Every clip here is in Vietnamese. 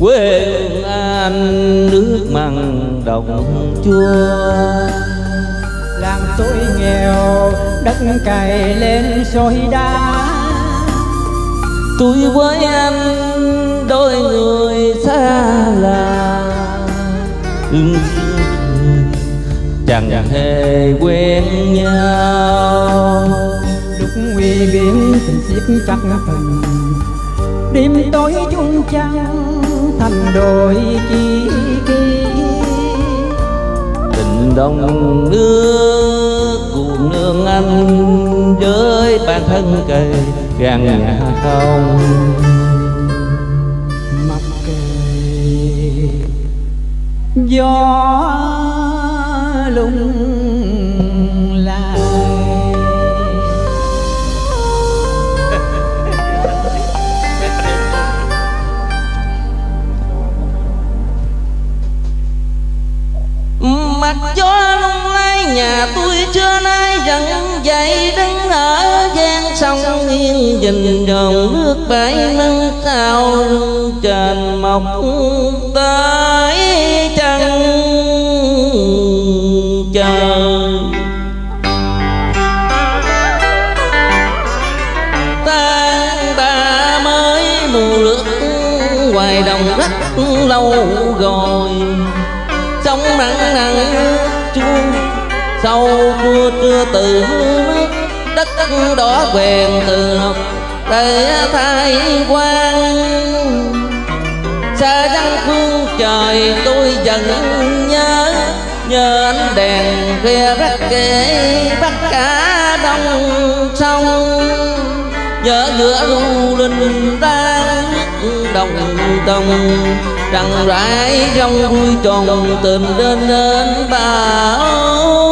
quê anh nước mặn đồng chua. Làng tôi nghèo đất cày lên sôi đá. Tôi với anh đôi người xa lạ. Ưng chẳng hề quen nhau. Lúc nguy biển tình xiết chặt tình đêm tối chung trăng thành đôi chi kỷ. Tình đồng nước cuồng nương anh với bản thân cây gan nhà không. Mặc kệ gió mặt gió lung lay, nhà tôi trưa nay vẫn dậy đứng ở gian sông. Yên nhìn dòng nước bãi nâng cao rung tràn mọc tới chân trời mới ngoài đồng rất lâu rồi nắng nắng chuông sau mưa trưa từ nước đất đỏ quèn từ nọc để thay quang. Xa răng phương trời tôi dần nhớ nhờ ánh đèn kia rắc kể bắt cả đông sông. Nhớ giữa ru linh đang đồng đồng trăng rãi trong vui tròn tìm đến đến bao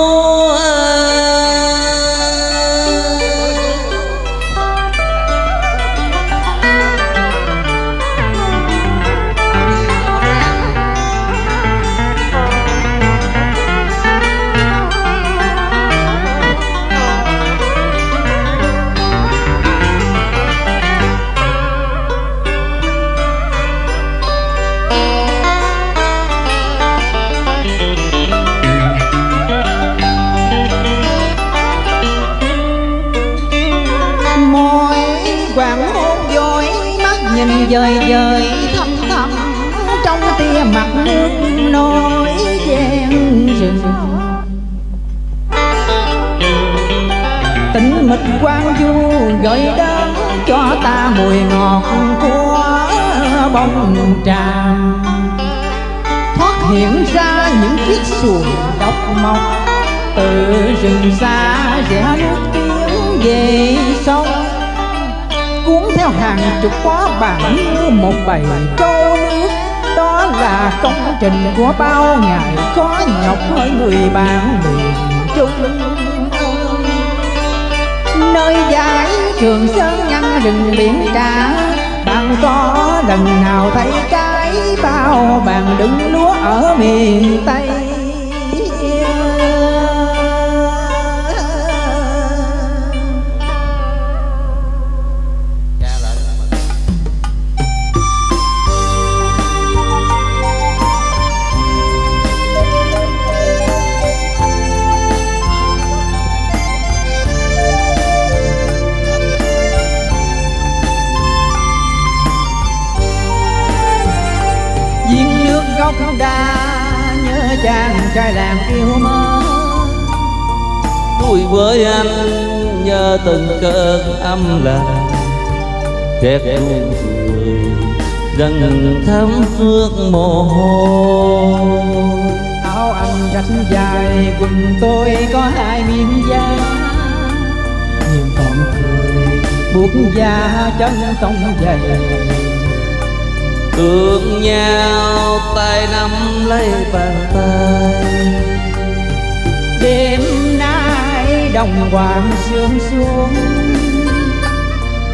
dời dời thầm thầm trong tia mặt nước nổi gian rừng tỉnh mịch quang du gợi đến cho ta mùi ngọt của bông trà thoát hiện ra những chiếc xuồng độc mộc. Từ rừng xa rẽ nước tiếng về sông cuốn theo hàng chục quá bản như một bầy trâu nước. Đó là công trình của bao ngày khó nhọc hơn người bạn miền trung nơi dải trường sơn ngăn rừng biển trà bạn có lần nào thấy cái bao bàn đựng lúa ở miền tây? Chàng trai làng yêu mơ tôi với anh nhớ từng cơn âm lành kẹt nụ cười dần thấm phước mồ hôi. Áo anh rách dài quần tôi có hai miếng da. Nhìn còn cười buộc da chân không dày thương nhau tay nắm lấy bàn tay. Đêm nay đồng hoàng sương xuống,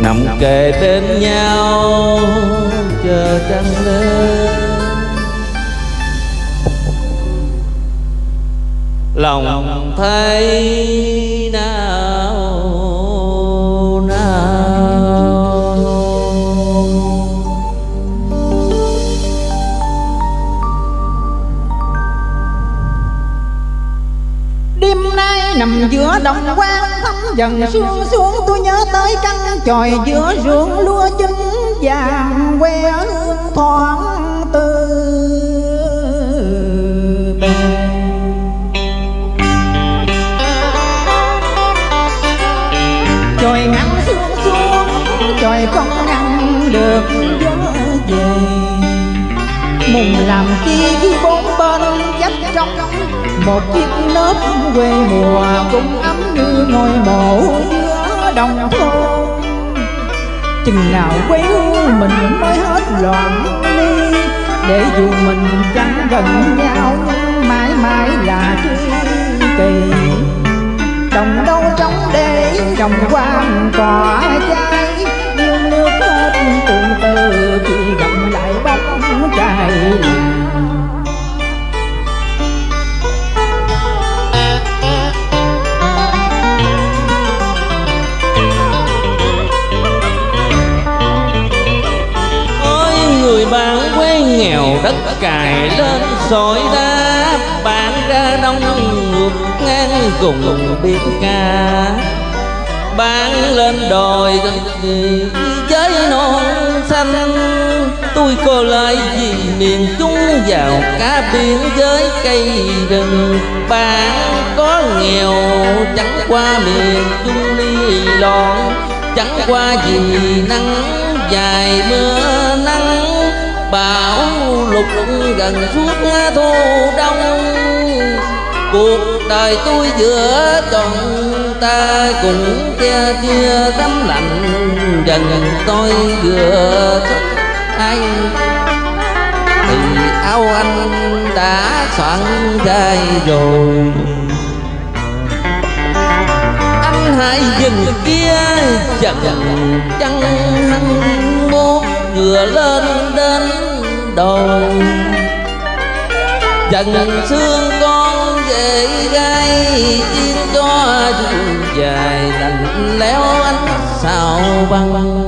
nằm kề bên nhau, chờ trăng lên. Lòng thấy nào? Nằm giữa đồng quan thăm dần xuống xuống tôi nhớ tới căn chòi giữa ruộng lúa chín vàng que hương thoáng từ bề chòi ngắn xuống xuống chòi không ngăn được gió về. Mùng làm chi bốn bên dắt trong một chiếc nếp quê mùa cũng ấm như ngôi mộ giữa đồng thôn. Chừng nào quê hương mình mới hết loạn ly để dù mình chẳng gần nhau, nhưng mãi mãi là tri kỳ đồng đâu trống để trồng quan cỏ trái sỏi đá bạn ra đông ngược ngang cùng biển ca. Bạn lên đồi với non xanh. Tôi cô lại vì miền trung vào cả biển với cây rừng. Bạn có nghèo, chẳng qua miền trung đi lòn chẳng qua vì nắng dài mưa nắng bão lụt gần suốt thu đông. Cuộc đời tôi giữa còn ta cùng che chia tấm lạnh. Dần tôi vừa thức anh thì áo anh đã soạn dài rồi. Anh hãy dừng kia chậm chân hăng mốt vừa lên đến đồi. Trần xương con dễ gai tiếng cho dài lạnh lẽo ánh sao băng